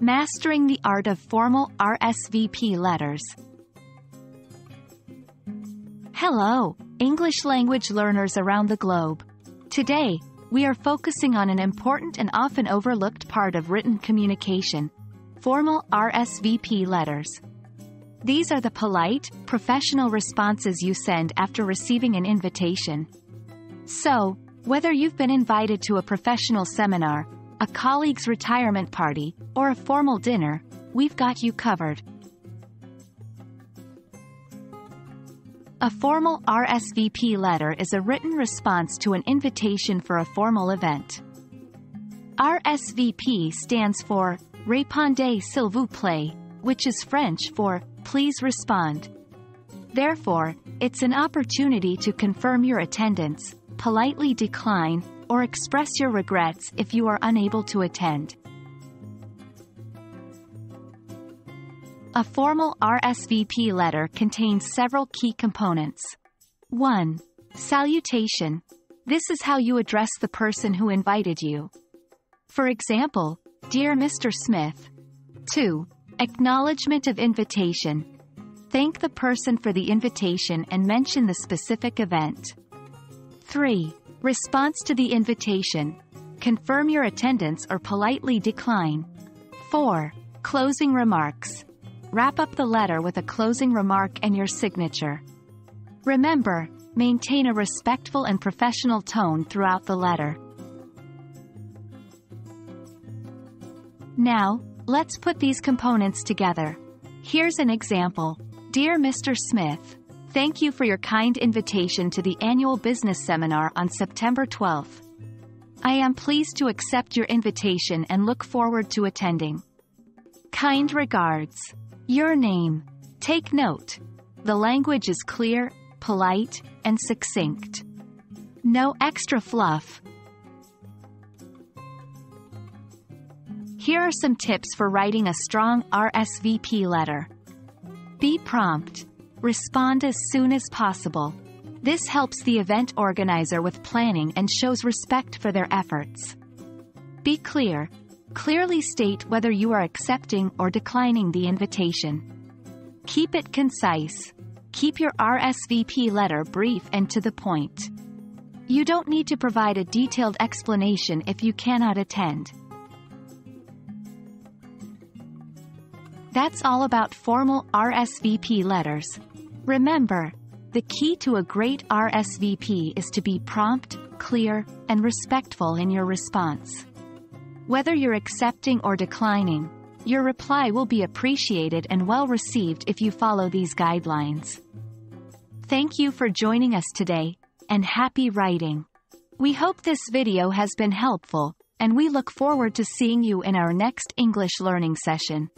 Mastering the Art of Formal RSVP Letters. Hello, English language learners around the globe. Today, we are focusing on an important and often overlooked part of written communication formal RSVP letters. These are the polite, professional responses you send after receiving an invitation. So, whether you've been invited to a professional seminar, a colleague's retirement party, or a formal dinner, we've got you covered. A formal RSVP letter is a written response to an invitation for a formal event. RSVP stands for Répondez s'il vous plaît, which is French for please respond. Therefore, it's an opportunity to confirm your attendance, politely decline, or express your regrets if you are unable to attend. A formal RSVP letter contains several key components. 1. Salutation. This is how you address the person who invited you. For example, Dear Mr. Smith. 2. Acknowledgement of invitation. Thank the person for the invitation and mention the specific event. 3. Response to the invitation. Confirm your attendance or politely decline. 4. Closing remarks. Wrap up the letter with a closing remark and your signature. Remember, maintain a respectful and professional tone throughout the letter. Now, let's put these components together. Here's an example. Dear Mr. Smith, thank you for your kind invitation to the annual business seminar on September 12th. I am pleased to accept your invitation and look forward to attending. Kind regards. Your name. Take note. The language is clear, polite, and succinct. No extra fluff. Here are some tips for writing a strong RSVP letter. Be prompt. Respond as soon as possible. This helps the event organizer with planning and shows respect for their efforts. Be clear. Clearly state whether you are accepting or declining the invitation. Keep it concise. Keep your RSVP letter brief and to the point. You don't need to provide a detailed explanation if you cannot attend. That's all about formal RSVP letters. Remember, the key to a great RSVP is to be prompt, clear, and respectful in your response. Whether you're accepting or declining, your reply will be appreciated and well received if you follow these guidelines. Thank you for joining us today, and happy writing. We hope this video has been helpful, and we look forward to seeing you in our next English learning session.